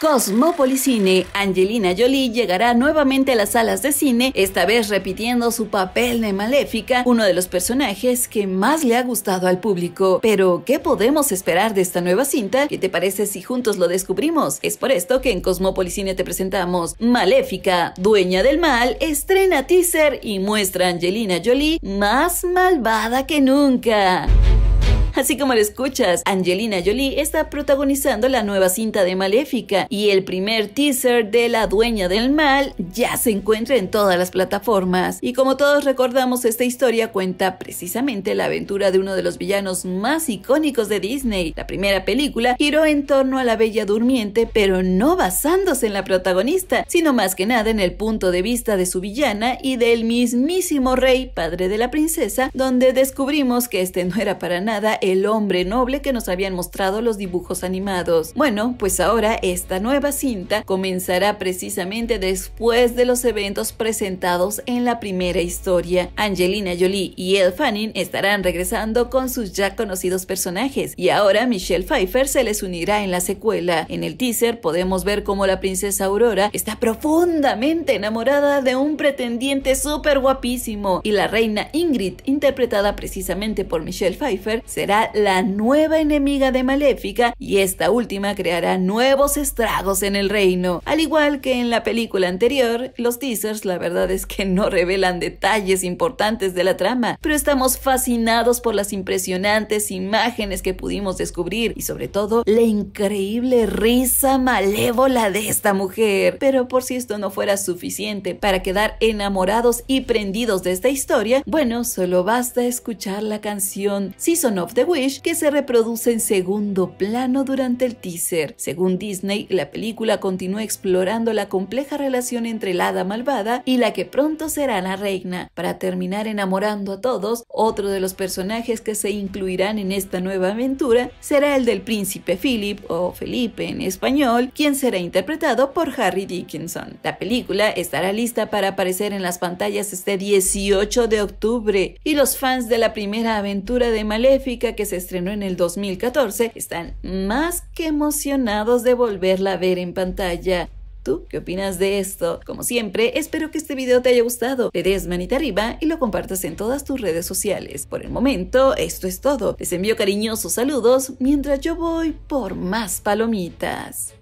Cosmopolis Cine, Angelina Jolie llegará nuevamente a las salas de cine, esta vez repitiendo su papel de maléfica, uno de los personajes que más le ha gustado al público. Pero, ¿qué podemos esperar de esta nueva cinta? ¿Qué te parece si juntos lo descubrimos? Es por esto que en Cosmopolis Cine te presentamos Maléfica, dueña del mal, estrena teaser y muestra a Angelina Jolie más malvada que nunca. Así como lo escuchas, Angelina Jolie está protagonizando la nueva cinta de Maléfica y el primer teaser de La Dueña del Mal ya se encuentra en todas las plataformas. Y como todos recordamos, esta historia cuenta precisamente la aventura de uno de los villanos más icónicos de Disney. La primera película giró en torno a la Bella Durmiente, pero no basándose en la protagonista, sino más que nada en el punto de vista de su villana y del mismísimo rey, padre de la princesa, donde descubrimos que este no era para nada el hombre noble que nos habían mostrado los dibujos animados. Bueno, pues ahora esta nueva cinta comenzará precisamente después de los eventos presentados en la primera historia. Angelina Jolie y Elle Fanning estarán regresando con sus ya conocidos personajes y ahora Michelle Pfeiffer se les unirá en la secuela. En el teaser podemos ver cómo la princesa Aurora está profundamente enamorada de un pretendiente súper guapísimo y la reina Ingrid, interpretada precisamente por Michelle Pfeiffer, será la nueva enemiga de Maléfica y esta última creará nuevos estragos en el reino. Al igual que en la película anterior, los teasers la verdad es que no revelan detalles importantes de la trama, pero estamos fascinados por las impresionantes imágenes que pudimos descubrir y sobre todo la increíble risa malévola de esta mujer. Pero por si esto no fuera suficiente para quedar enamorados y prendidos de esta historia, bueno, solo basta escuchar la canción Season of the Wish que se reproduce en segundo plano durante el teaser. Según Disney, la película continúa explorando la compleja relación entre la hada malvada y la que pronto será la reina, para terminar enamorando a todos. Otro de los personajes que se incluirán en esta nueva aventura será el del príncipe Philip o Felipe en español, quien será interpretado por Harry Dickinson. La película estará lista para aparecer en las pantallas este 18 de octubre y los fans de la primera aventura de Maléfica que se estrenó en el 2014 están más que emocionados de volverla a ver en pantalla. ¿Tú qué opinas de esto? Como siempre, espero que este video te haya gustado. Le des manita arriba y lo compartas en todas tus redes sociales. Por el momento, esto es todo. Les envío cariñosos saludos mientras yo voy por más palomitas.